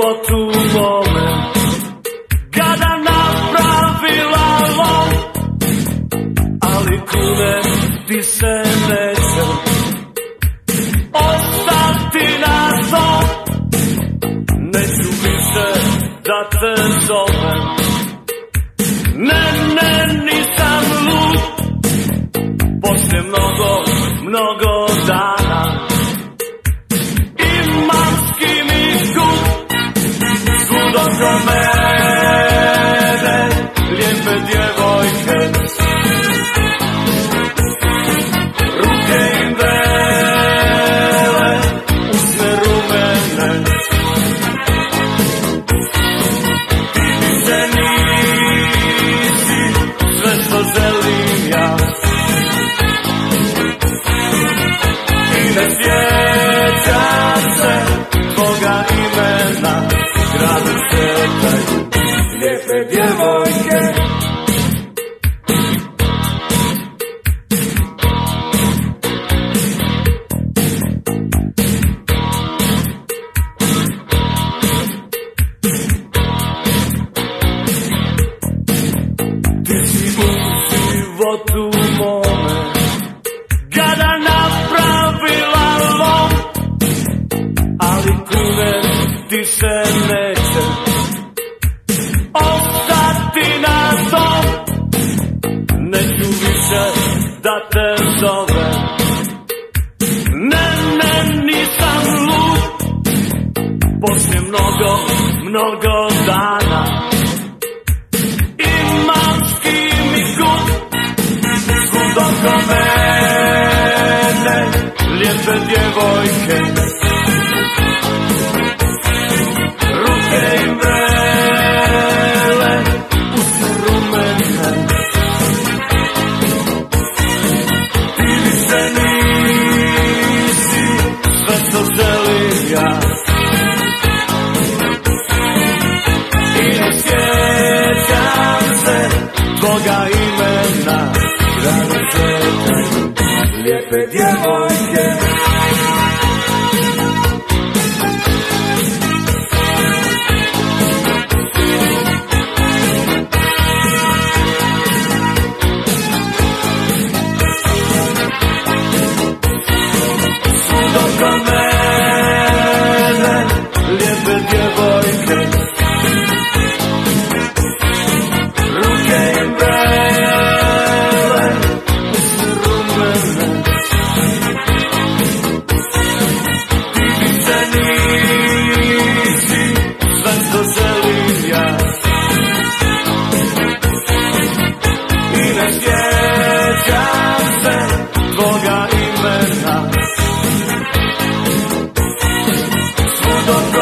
životu mome Gada napravila lom Ali kune ti se ti se neće Ostati na tom. Neću više da te zovem. Ne, ne, nisam lud. Poslije mnogo, mnogo dana. Imam s kim izgub Svud oko mene. Lijepe djevojke Olga la noche le pedimos. don't know.